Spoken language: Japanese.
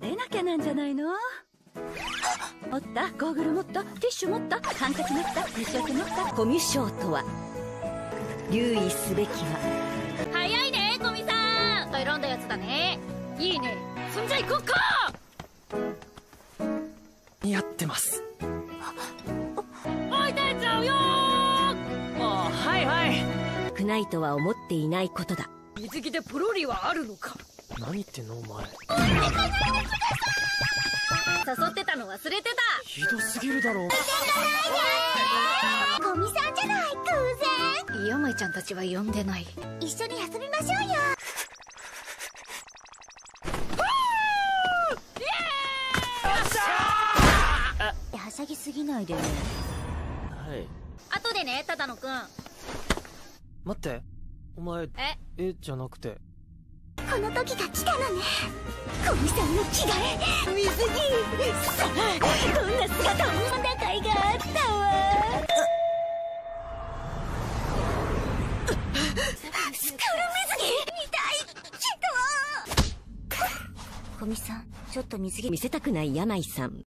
出なきゃなんじゃないの？持った？ゴーグル持った？ティッシュ持った？ハンカチ持った？虫除け持った？コミュ障とは？留意すべきは？早いねコミさん。選んだやつだね。いいね。そんじゃ行こっか！似合ってます。置いてっちゃうよあはいはい。少ないとは思っていないことだ水着でポロリはあるのか？何言ってんのお前。誘ってたの忘れてた。ひどすぎるだろ。コミさんじゃない偶然。山井ちゃんたちは呼んでない。一緒に遊びましょうよ。はしゃぎすぎないでね。はい。後でね只野くん待ってお前え？え？じゃなくて。この時が来たのね。コミさんの着替え水着。さあこんな姿もお腹があったわ。スクール水着見たいけど古見さんちょっと水着見せたくない山井さん